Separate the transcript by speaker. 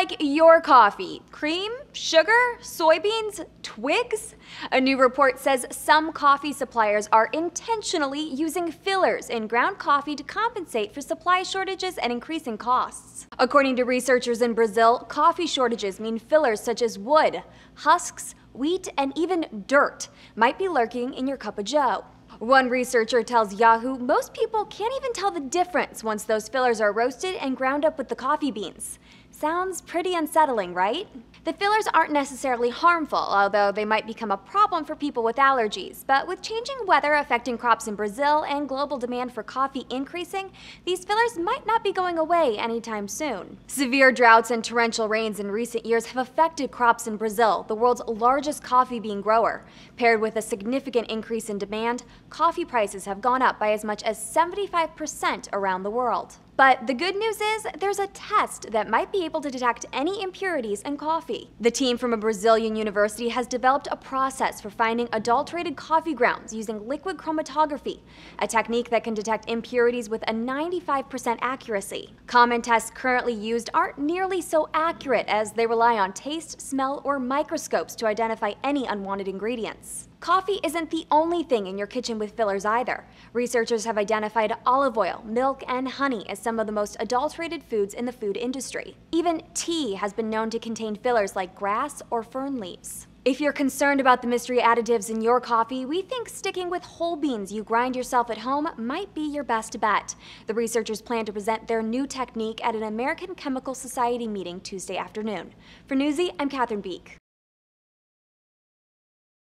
Speaker 1: like your coffee? Cream, sugar, soybeans, twigs? A new report says some coffee suppliers are intentionally using fillers in ground coffee to compensate for supply shortages and increasing costs. According to researchers in Brazil, coffee shortages mean fillers such as wood, husks, wheat, and even dirt might be lurking in your cup of joe. One researcher tells Yahoo most people can't even tell the difference once those fillers are roasted and ground up with the coffee beans. Sounds pretty unsettling, right? The fillers aren't necessarily harmful, although they might become a problem for people with allergies. But with changing weather affecting crops in Brazil and global demand for coffee increasing, these fillers might not be going away anytime soon. Severe droughts and torrential rains in recent years have affected crops in Brazil, the world's largest coffee bean grower. Paired with a significant increase in demand, coffee prices have gone up by as much as 75% around the world. But the good news is there's a test that might be able to detect any impurities in coffee. The team from a Brazilian university has developed a process for finding adulterated coffee grounds using liquid chromatography, a technique that can detect impurities with a 95% accuracy. Common tests currently used aren't nearly so accurate as they rely on taste, smell, or microscopes to identify any unwanted ingredients. Coffee isn't the only thing in your kitchen with fillers either. Researchers have identified olive oil, milk, and honey as some of the most adulterated foods in the food industry. Even tea has been known to contain fillers like grass or fern leaves. If you're concerned about the mystery additives in your coffee, we think sticking with whole beans you grind yourself at home might be your best bet. The researchers plan to present their new technique at an American Chemical Society meeting Tuesday afternoon. For Newsy, I'm Katherine Biek.